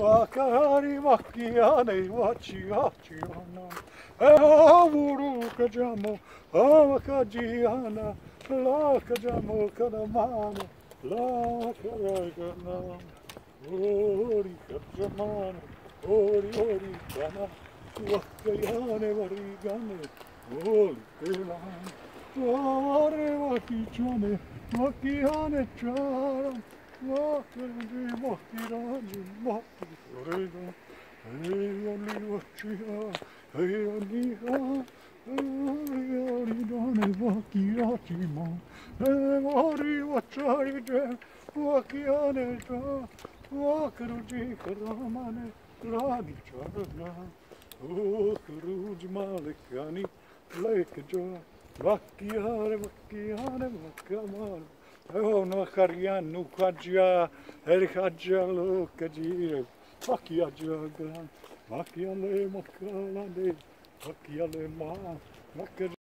Wakari wakiane wachi wachi ana Awuru kajamo Awakajiana La kajamo kadamana La karagana Ori kajamana Ori ori kana Wakayane warigane Ori kelane Ware wakichane Wakiane charam Like a jar, lucky, lucky, lucky, lucky, lucky, Oh, no karian no kaja, erikaja lo kajire, vakia jagan, vakia le makala de, le ma, vakia